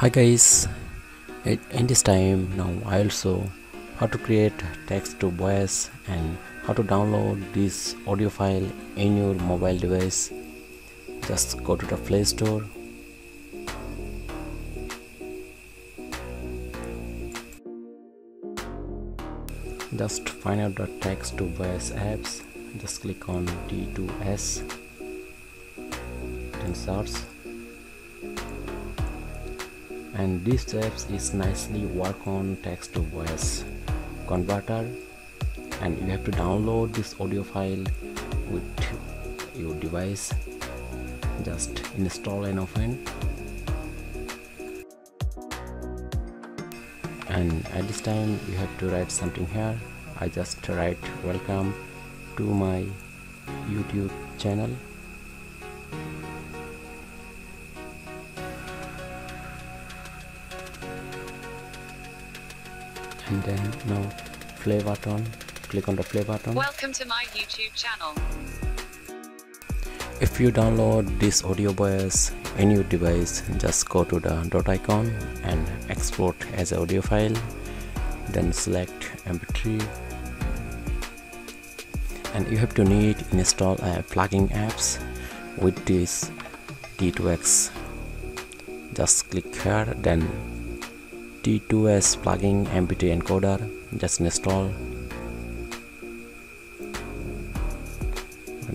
hi guys in this time now I also how to create text to voice and how to download this audio file in your mobile device. Just go to the play store. Just find out the text to voice apps. Just click on t2s then search and this apps is nicely work on text to voice converter. And you have to download this audio file with your device. Just install and open. And at this time you have to write something here. I just write welcome to my YouTube channel and then now play button. Click on the play button. Welcome to my YouTube channel. if you download this audio voice in your device just go to the dot icon and export as audio file. Then select mp3 and you have to need install a plugin apps with this t2s just click here then t2s plugin mp3 encoder just install.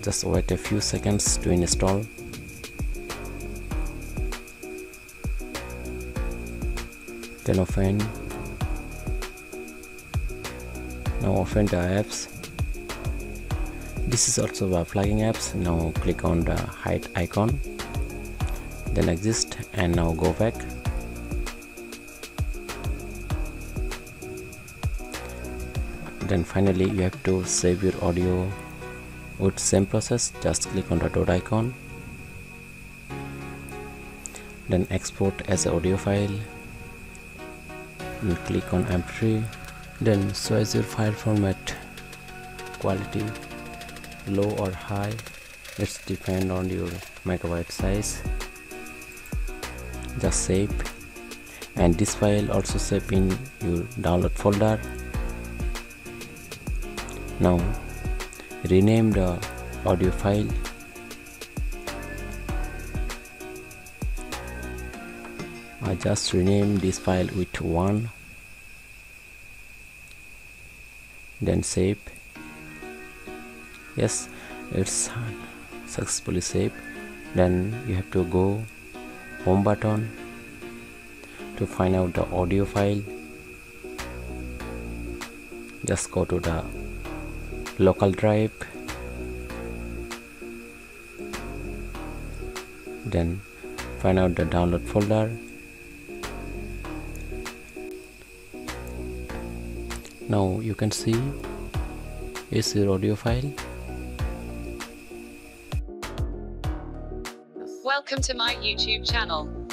Just wait a few seconds to install. Then open. Now open the apps. This is also a plugin apps. Now click on the hide icon. Then exist and now go back then finally you have to save your audio with same process. Just click on the dot icon then export as audio file. And click on mp3 then choose your file format. Quality low or high it's depend on your megabyte size. Just save and this file also save in your download folder now rename the audio file. I just rename this file with one. Then save yes it's successfully saved then you have to go home button to find out the audio file. Just go to the local drive then find out the download folder. Now you can see is your audio file. Welcome to my YouTube channel.